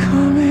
coming.